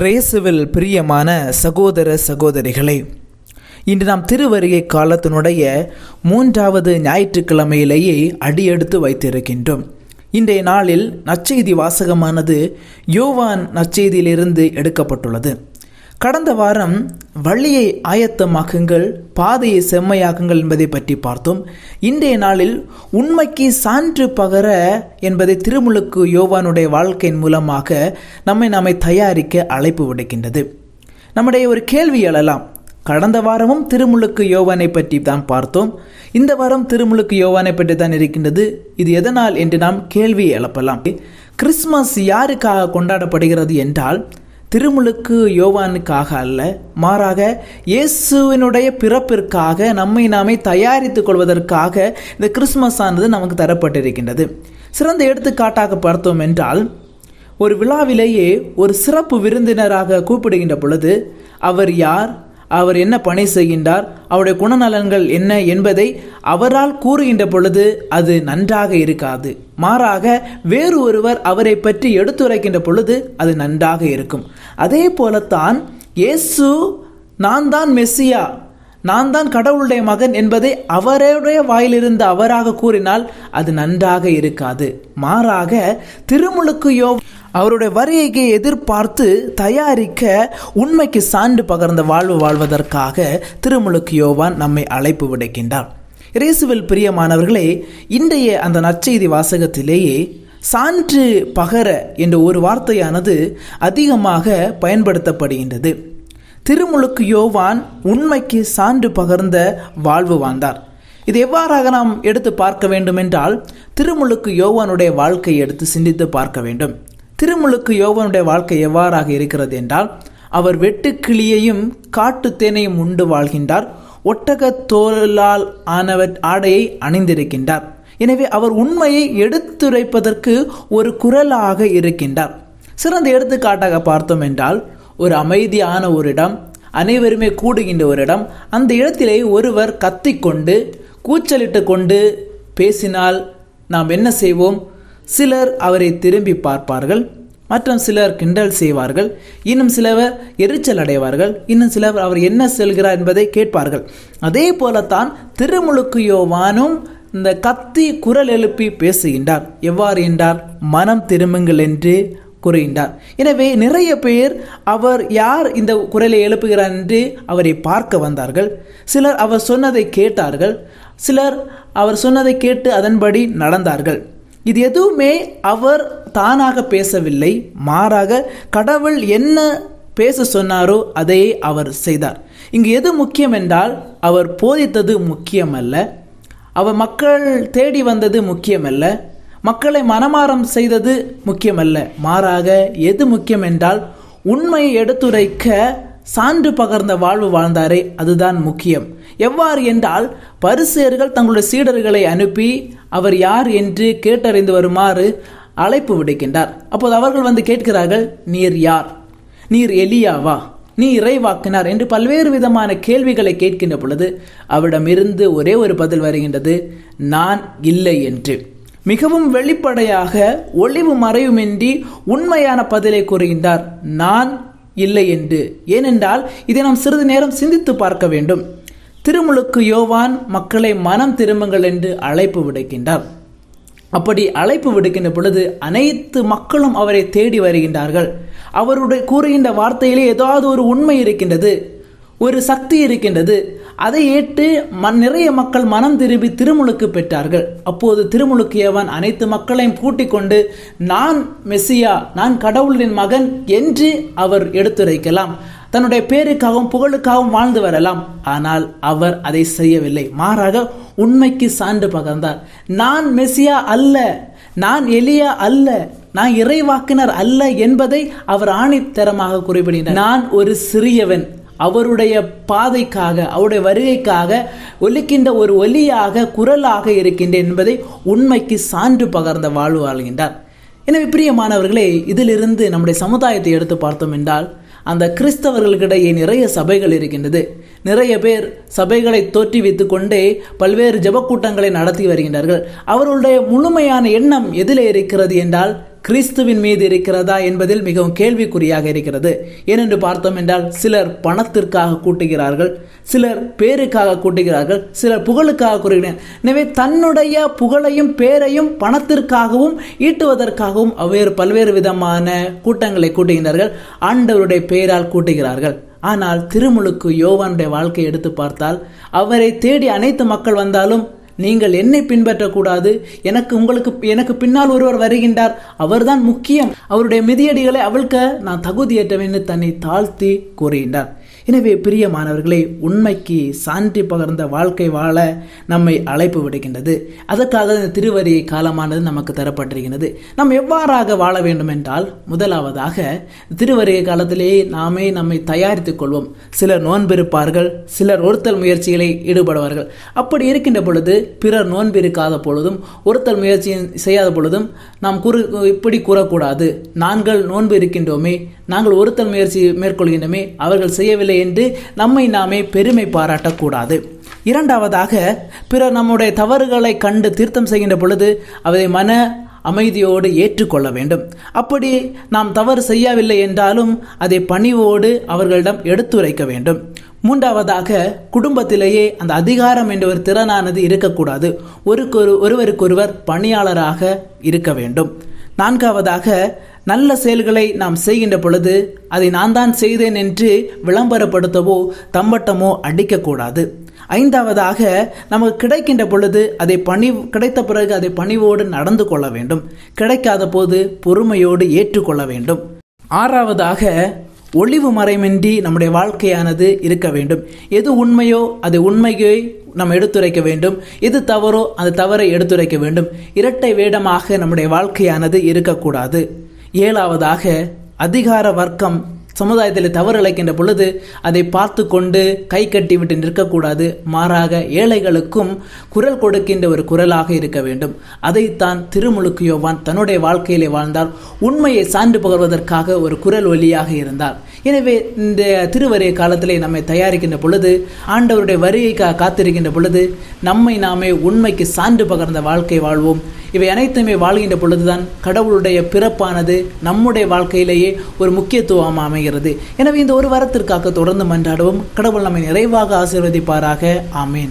இயேசுவில் பிரியமான சகோதர சகோதரிகளே இன்று நாம் திருவருகை காலத்தினுடைய மூன்றாவது ஞாயிற்றுக்கிழமையிலேயே அடியெடுத்து வைத்திருக்கின்றோம். இன்றைய நாளில் நற்செய்தி வாசகமானது யோவான் நற்செய்தியிலிருந்து எடுக்கப்பட்டுள்ளது. கடந்த வாரம் வழியை ஆயத்தமாக்குங்கள் பாதையை செம்மையாக்குங்கள் என்பதை பற்றி பார்த்தோம். இன்றைய நாளில் உண்மைக்கு சான்று பகர என்பதை திருமுழுக்கு யோவானுடைய வாழ்க்கையின் மூலமாக நம்மை நம்மை தயாரிக்க அழைப்பு விடுக்கின்றது. நம்முடைய ஒரு கேள்வி எழலாம். கடந்த வாரமும் திருமுழுக்கு யோவானை பற்றி தான் பார்த்தோம். இந்த வாரம் திருமுழுக்கு யோவானை பற்றி தான் இருக்கின்றது. இது எதனால் என்று நாம் கேள்வியை எழுப்பலாம். கிறிஸ்மஸ் யாருக்காக கொண்டாடப்படுகிறது என்றால் திருமுழுக்கு யோவானுக்காக அல்ல மாறாக இயேசுவினுடைய பிறப்பிற்காக நம்மை நாமே தயாரித்துக் கொள்வதற்காக இந்த கிறிஸ்மஸ் ஆனது நமக்கு தரப்பட்டிருக்கின்றது. சிறந்த எடுத்துக்காட்டாக பார்த்தோம் என்றால் ஒரு விழாவிலேயே ஒரு சிறப்பு விருந்தினராக கூப்பிடுகின்ற பொழுது அவர் யார் அவர் என்ன பணி செய்கின்றார் அவருடைய குணநலன்கள் என்ன என்பதை அவரால் கூறுகின்ற பொழுது அது நன்றாக இருக்காது. மாறாக வேறு ஒருவர் அவரை பற்றி எடுத்துரைக்கின்ற பொழுது அது நன்றாக இருக்கும். அதே போலத்தான் இயேசு நான் தான் மெஸ்ஸியா நான் தான் கடவுளுடைய மகன் என்பதை அவருடைய வாயிலிருந்து அவராக கூறினால் அது நன்றாக இருக்காது. மாறாக திருமுழுக்கு யோ அவருடைய வருகைக்கு எதிர்பார்த்து தயாரிக்க உண்மைக்கு சான்று பகர்ந்த வாழ்வு வாழ்வதற்காக திருமுழுக்கு யோவான் நம்மை அழைப்பு விடுக்கின்றார். இயேசுவில் பிரியமானவர்களே இன்றைய அந்த நற்செய்தி வாசகத்திலேயே சான்று பகர என்ற ஒரு வார்த்தையானது அதிகமாக பயன்படுத்தப்படுகின்றது. திருமுழுக்கு யோவான் உண்மைக்கு சான்று பகர்ந்த வாழ்வு வாழ்ந்தார். இது எவ்வாறாக நாம் எடுத்து பார்க்க வேண்டும் என்றால் திருமுழுக்கு யோவானுடைய வாழ்க்கையை எடுத்து சிந்தித்து பார்க்க வேண்டும். திருமுழுக்கு யோவனுடைய வாழ்க்கை எவ்வாறாக இருக்கிறது என்றால் அவர் வெட்டுக்கிளியையும் காட்டு தேனையும் உண்டு வாழ்கின்றார். ஒட்டக தோலால் ஆனவர் ஆடையை அணிந்திருக்கின்றார். எனவே அவர் உண்மையை எடுத்துரைப்பதற்கு ஒரு குரலாக இருக்கின்றார். சிறந்த எடுத்துக்காட்டாக பார்த்தோம் என்றால் ஒரு அமைதியான ஒரு இடம் அனைவருமே கூடுகின்ற ஒரு இடம் அந்த இடத்திலே ஒருவர் கத்திக்கொண்டு கூச்சலிட்டு கொண்டு பேசினால் நாம் என்ன செய்வோம்? சிலர் அவரை திரும்பி பார்ப்பார்கள். மற்றும் சிலர் கிண்டல் செய்வார்கள் இன்னும் சிலவர் எரிச்சல் அடைவார்கள் இன்னும் சிலர் அவர் என்ன செல்கிறார் என்பதை கேட்பார்கள். அதே போலத்தான் திருமுழுக்கு யோவானும் இந்த கத்தி குரல் எழுப்பி பேசுகின்றார். எவ்வாறு என்றார் மனம் திரும்புங்கள் என்று கூறுகின்றார். எனவே நிறைய பேர் அவர் யார் இந்த குரலை எழுப்புகிறார் என்று அவரை பார்க்க வந்தார்கள். சிலர் அவர் சொன்னதை கேட்டார்கள். சிலர் அவர் சொன்னதை கேட்டு அதன்படி நடந்தார்கள். இது எதுவுமே அவர் தானாக பேசவில்லை. மாறாக கடவுள் என்ன பேச சொன்னாரோ அதையே அவர் செய்தார். இங்கு எது முக்கியம் என்றால் அவர் போதித்தது முக்கியமல்ல. அவர் மக்கள் தேடி வந்தது முக்கியமல்ல. மக்களை மனமாறம் செய்தது முக்கியமல்ல. மாறாக எது முக்கியம் என்றால் உண்மையை எடுத்துரைக்க சான்று பகர்ந்த வாழ்வு வாழ்ந்தாரே அதுதான் முக்கியம். எவ்வாறு என்றால் பரிசேர்கள் தங்களுடைய சீடர்களை அனுப்பி அவர் யார் என்று கேட்டறிந்து வருமாறு அழைப்பு விடுக்கின்றார். அப்போது அவர்கள் வந்து கேட்கிறார்கள் நீர் யார்? நீர் எலியாவா? நீ இறைவாக்கினார்? என்று பல்வேறு விதமான கேள்விகளை கேட்கின்ற பொழுது அவரிடமிருந்து ஒரே ஒரு பதில் வருகின்றது நான் இல்லை என்று. மிகவும் வெளிப்படையாக ஒளிவு மறைவுமின்றி உண்மையான பதிலை கூறுகின்றார் நான் இல்லை என்று. ஏனென்றால் இதை நாம் சிறிது நேரம் சிந்தித்து பார்க்க வேண்டும். திருமுழுக்கு யோவான் மக்களை மனம் திரும்புங்கள் என்று அழைப்பு விடுக்கின்றார். அப்படி அழைப்பு விடுக்கின்ற பொழுது அனைத்து மக்களும் அவரை தேடி வருகின்றார்கள். அவருடைய கூறுகின்ற வார்த்தையிலே ஏதாவது ஒரு உண்மை இருக்கின்றது ஒரு சக்தி இருக்கின்றது அதை ஏற்று மண் நிறைய மக்கள் மனம் திரும்பி திருமுழுக்கு பெற்றார்கள். அப்போது திருமுழுக்கியவன் அனைத்து மக்களையும் கூட்டிக் கொண்டு நான் மெஸ்ஸியா நான் கடவுளின் மகன் என்று அவர் எடுத்துரைக்கலாம். தன்னுடைய பேருக்காகவும் புகழுக்காகவும் வாழ்ந்து வரலாம். ஆனால் அவர் அதை செய்யவில்லை. மாறாக உண்மைக்கு சான்று பகர்ந்தார். நான் மெஸ்ஸியா அல்ல நான் எலியா அல்ல நான் இறைவாக்கினர் அல்ல என்பதை அவர் ஆணித்தரமாக குறிப்பிடுகிறார் நான் ஒரு சிறியவன் அவருடைய பாதைக்காக அவருடைய வருகைக்காக ஒலிக்கின்ற ஒரு ஒலியாக குரலாக இருக்கின்றேன் என்பதை உண்மைக்கு சான்று பகர்ந்த வாழ்வு வாழ்கின்றார் எனவே பிரியமானவர்களே இதிலிருந்து நம்முடைய சமுதாயத்தை எடுத்து பார்த்தோம் என்றால் அந்த கிறிஸ்தவர்களுக்கிடையே நிறைய சபைகள் இருக்கின்றது. நிறைய பேர் சபைகளை தோற்றுவித்து கொண்டே பல்வேறு ஜபக்கூட்டங்களை நடத்தி வருகின்றார்கள். அவர்களுடைய முழுமையான எண்ணம் எதிலே இருக்கிறது என்றால் கிறிஸ்துவின் மீது இருக்கிறதா என்பதில் மிகவும் கேள்விக்குறியாக இருக்கிறது. ஏனென்று பார்த்தோம் என்றால் சிலர் பணத்திற்காக கூட்டுகிறார்கள் சிலர் பேருக்காக கூட்டுகிறார்கள் சிலர் புகழுக்காக கூறுகிறார்கள் எனவே தன்னுடைய புகழையும் பேரையும் பணத்திற்காகவும் ஈட்டுவதற்காகவும் அவ்வேறு பல்வேறு விதமான கூட்டங்களை கூட்டுகின்றார்கள். ஆண்டவருடைய பெயரால் கூட்டுகிறார்கள். ஆனால் திருமுழுக்கு யோவானுடைய வாழ்க்கையை எடுத்து பார்த்தால் அவரை தேடி அனைத்து மக்கள் வந்தாலும் நீங்கள் என்னை பின்பற்றக்கூடாது. எனக்கு உங்களுக்கு எனக்கு பின்னால் ஒருவர் வருகின்றார். அவர்தான் முக்கியம். அவருடைய மிதியடிகளை அவிழ்க்க நான் தகுதியற்றவன் என்று தன்னை தாழ்த்தி கூறுகின்றார். எனவே பிரியமானவர்களை உண்மைக்கு சான்றி பகர்ந்த வாழ்க்கை வாழ நம்மை அழைப்பு விடுகின்றது. அதற்காக இந்த திருவரியை காலமானது நமக்கு தரப்பட்டிருக்கிறது நாம் எவ்வாறாக வாழ வேண்டும் என்றால் முதலாவதாக திருவரிகை காலத்திலேயே நாமே நம்மை தயாரித்துக் கொள்வோம். சிலர் நோன்பிருப்பார்கள் சிலர் ஒருத்தல் முயற்சிகளை ஈடுபடுவார்கள். அப்படி இருக்கின்ற பொழுது பிறர் நோன்பிருக்காத பொழுதும் ஒருத்தல் முயற்சி செய்யாத பொழுதும் நாம் குறு இப்படி கூறக்கூடாது. நாங்கள் நோன்பு இருக்கின்றோமே நாங்கள் ஒருத்தல் முயற்சி மேற்கொள்கின்றோமே அவர்கள் செய்யவில்லை என்று நம்மை நாமே பெருமை பாராட்டக்கூடாது. இரண்டாவதாக பிறர் நம்முடைய தவறுகளை கண்டு தீர்த்தம் செய்கின்ற பொழுது அதை மன அமைதியோடு ஏற்றுக்கொள்ள வேண்டும். அப்படி நாம் தவறு செய்யவில்லை என்றாலும் அதை பணிவோடு அவர்களிடம் எடுத்துரைக்க வேண்டும். மூன்றாவதாக குடும்பத்திலேயே அந்த அதிகாரம் என்ற ஒரு திறனானது இருக்கக்கூடாது. ஒருக்கொரு ஒருவருக்கொருவர் பணியாளராக இருக்க வேண்டும். நான்காவதாக நல்ல செயல்களை நாம் செய்கின்ற பொழுது அதை நான் தான் செய்தேன் என்று விளம்பரப்படுத்தவோ தம்பட்டமோ அடிக்கக்கூடாது. ஐந்தாவதாக நமக்கு கிடைக்கின்ற பொழுது அதை பணி கிடைத்த பிறகு அதை பணிவோடு நடந்து கொள்ள வேண்டும். கிடைக்காத போது பொறுமையோடு ஏற்றுக்கொள்ள வேண்டும். ஆறாவதாக ஒளிவு மறைமின்றி நம்முடைய வாழ்க்கையானது இருக்க வேண்டும். எது உண்மையோ அது உண்மையை நாம் எடுத்துரைக்க வேண்டும். எது தவறோ அந்த தவறை எடுத்துரைக்க வேண்டும். இரட்டை வேடமாக நம்முடைய வாழ்க்கையானது இருக்கக்கூடாது. ஏழாவதாக அதிகார வர்க்கம் சமுதாயத்தில் தவறு இழைக்கின்ற பொழுது அதை பார்த்து கொண்டு கை கட்டி விட்டு நிற்கக்கூடாது. மாறாக ஏழைகளுக்கும் குரல் கொடுக்கின்ற ஒரு குரலாக இருக்க வேண்டும். அதைத்தான் திருமுழுக்கு யோவான் தன்னுடைய வாழ்க்கையிலே வாழ்ந்தால் உண்மையை சான்று பகர்வதற்காக ஒரு குரல் ஒலியாக இருந்தார். எனவே இந்த திருவரிய காலத்திலே நம்மை தயாரிக்கின்ற பொழுது ஆண்டவருடைய வருகைக்காக காத்திருக்கின்ற பொழுது நம்மை நாமே உண்மைக்கு சான்று பகர்ந்த வாழ்க்கை வாழ்வோம். இவை அனைத்துமே வாழ்கின்ற பொழுதுதான் கடவுளுடைய பிறப்பானது நம்முடைய வாழ்க்கையிலேயே ஒரு முக்கியத்துவம் அமைகிறது. எனவே இந்த ஒரு வாரத்திற்காக தொடர்ந்து மன்றாடுவோம். கடவுள் நம்மை நிறைவாக ஆசீர்வதிப்பாராக. ஆமேன்.